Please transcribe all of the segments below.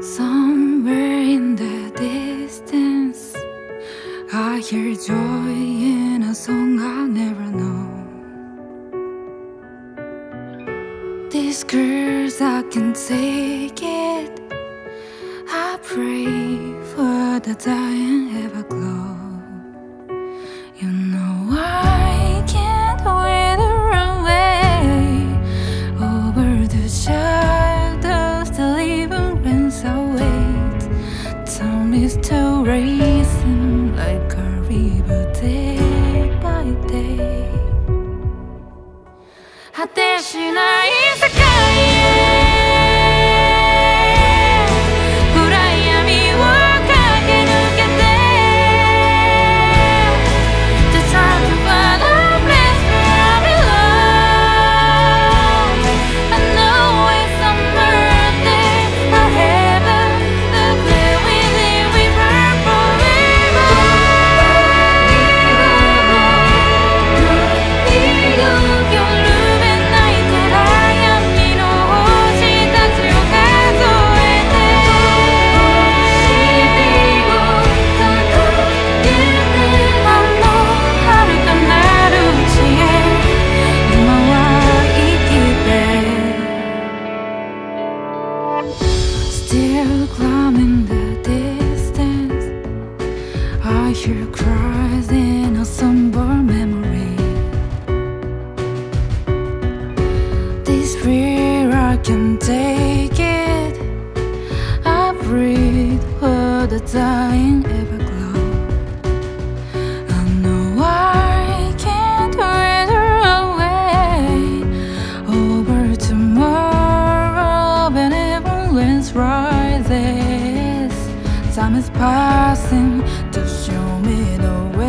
Somewhere in the distance, I hear joy in a song I'll never know. These girls, I can take it. I pray for the dying day by day. 果てしない世 I hear cries in a somber memory. This fear I can take it. I breathe for the dying everglow. I know I can't wither away. Over tomorrow rises Time is passing. To show me the way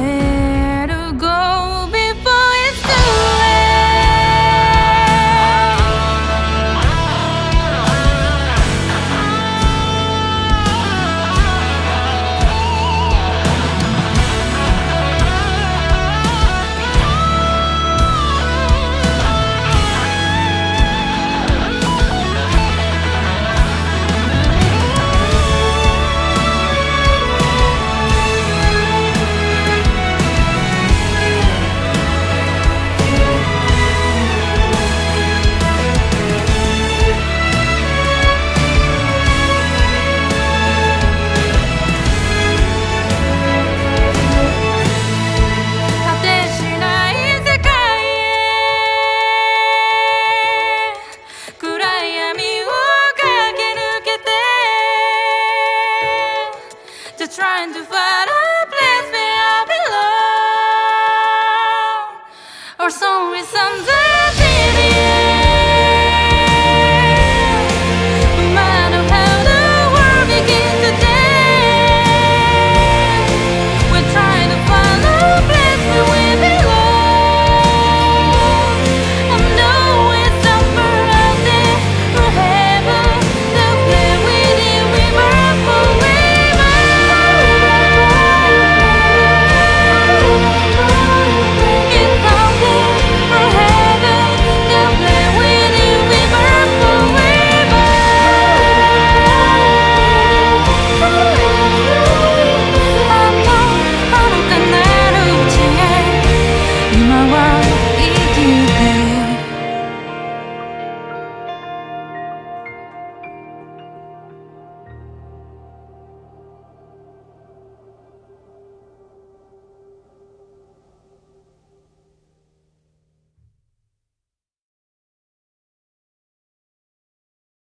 trying to find a place where I belong, or somewhere someday.